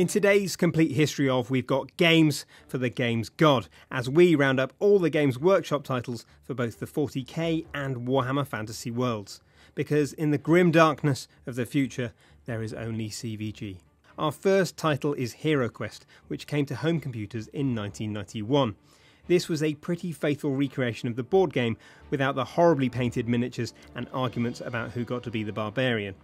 In today's complete history of, we've got games for the game's god, as we round up all the Games Workshop titles for both the 40k and Warhammer Fantasy Worlds. Because in the grim darkness of the future, there is only CVG. Our first title is Hero Quest, which came to home computers in 1991. This was a pretty faithful recreation of the board game without the horribly painted miniatures and arguments about who got to be the barbarian.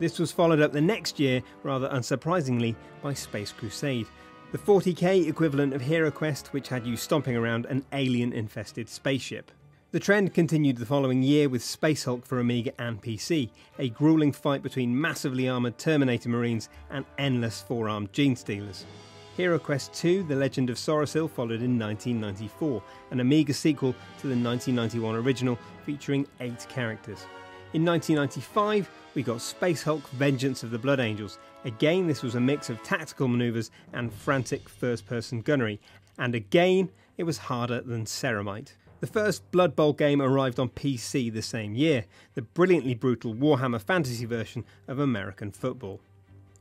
This was followed up the next year, rather unsurprisingly, by Space Crusade, the 40k equivalent of Hero Quest, which had you stomping around an alien infested spaceship. The trend continued the following year with Space Hulk for Amiga and PC, a grueling fight between massively armoured Terminator Marines and endless four armed Genestealers. Hero Quest 2 The Legend of Sorasil followed in 1994, an Amiga sequel to the 1991 original featuring eight characters. In 1995, we got Space Hulk Vengeance of the Blood Angels. Again, this was a mix of tactical manoeuvres and frantic first person gunnery, and again, it was harder than Ceramite. The first Blood Bowl game arrived on PC the same year, the brilliantly brutal Warhammer Fantasy version of American football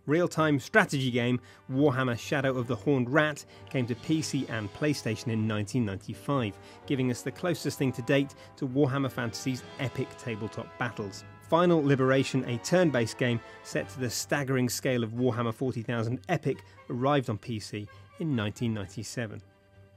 real time strategy game Warhammer Shadow of the Horned Rat came to PC and PlayStation in 1995, giving us the closest thing to date to Warhammer Fantasy's epic tabletop battles. Final Liberation, a turn based game set to the staggering scale of Warhammer 40,000 Epic, arrived on PC in 1997.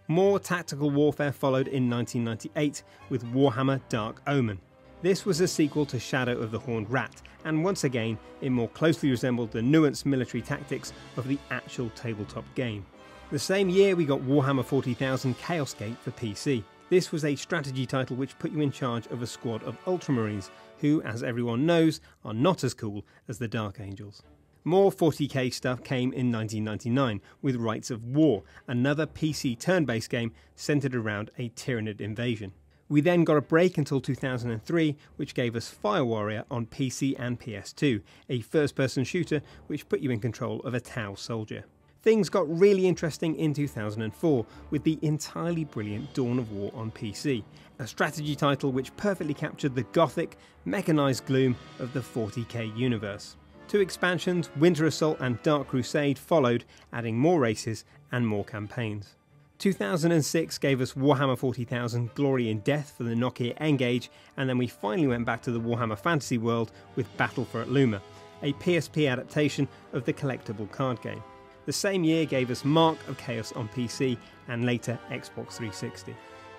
More tactical warfare followed in 1998 with Warhammer Dark Omen. This was a sequel to Shadow of the Horned Rat, and once again, it more closely resembled the nuanced military tactics of the actual tabletop game. The same year, we got Warhammer 40,000 Chaos Gate for PC. This was a strategy title which put you in charge of a squad of Ultramarines, who, as everyone knows, are not as cool as the Dark Angels. More 40k stuff came in 1999 with Rites of War, another PC turn based game centered around a Tyranid invasion. We then got a break until 2003, which gave us Fire Warrior on PC and PS2, a first person shooter which put you in control of a Tau soldier. Things got really interesting in 2004 with the entirely brilliant Dawn of War on PC, a strategy title which perfectly captured the gothic, mechanised gloom of the 40k universe. Two expansions, Winter Assault and Dark Crusade, followed, adding more races and more campaigns. 2006 gave us Warhammer 40,000 Glory and Death for the Nokia N-Gage, and then we finally went back to the Warhammer Fantasy world with Battle for Atluma, a PSP adaptation of the collectible card game. The same year gave us Mark of Chaos on PC and later Xbox 360.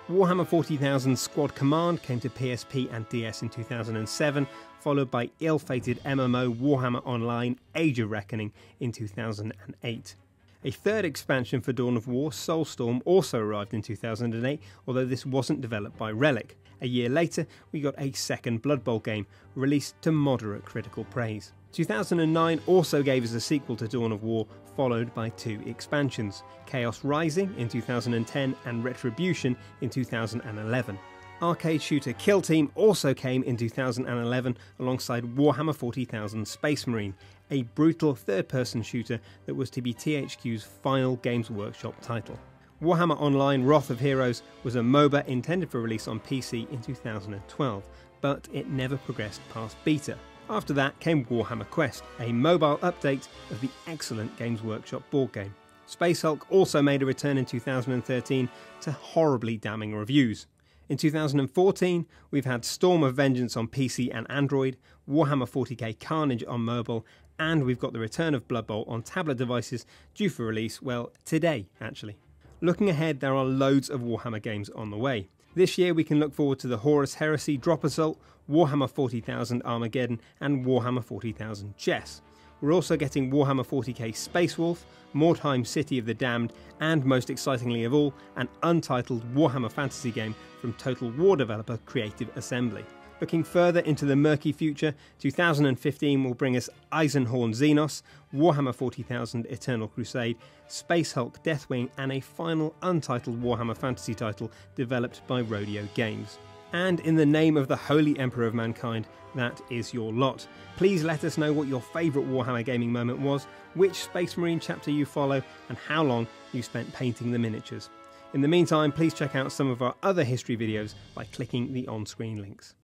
Warhammer 40,000 Squad Command came to PSP and DS in 2007, followed by ill fated MMO Warhammer Online Age of Reckoning in 2008. A third expansion for Dawn of War, Soulstorm, also arrived in 2008, although this wasn't developed by Relic. A year later, we got a second Blood Bowl game, released to moderate critical praise. 2009 also gave us a sequel to Dawn of War, followed by two expansions Chaos Rising in 2010 and Retribution in 2011. Arcade shooter Kill Team also came in 2011 alongside Warhammer 40,000 Space Marine, a brutal third person shooter that was to be THQ's final Games Workshop title. Warhammer Online Wrath of Heroes was a MOBA intended for release on PC in 2012, but it never progressed past beta. After that came Warhammer Quest, a mobile update of the excellent Games Workshop board game. Space Hulk also made a return in 2013 to horribly damning reviews. In 2014, we've had Storm of Vengeance on PC and Android, Warhammer 40k Carnage on mobile, and we've got the return of Blood Bowl on tablet devices due for release, well, today actually. Looking ahead, there are loads of Warhammer games on the way. This year, we can look forward to the Horus Heresy Drop Assault, Warhammer 40,000 Armageddon, and Warhammer 40,000 Chess. We're also getting Warhammer 40k Space Wolf, Mordheim City of the Damned, and most excitingly of all, an untitled Warhammer fantasy game from Total War developer Creative Assembly. Looking further into the murky future, 2015 will bring us Eisenhorn Xenos, Warhammer 40,000 Eternal Crusade, Space Hulk Deathwing, and a final untitled Warhammer fantasy title developed by Rodeo Games. And in the name of the Holy Emperor of Mankind, that is your lot. Please let us know what your favourite Warhammer gaming moment was, which Space Marine chapter you follow, and how long you spent painting the miniatures. In the meantime, please check out some of our other history videos by clicking the on screen links.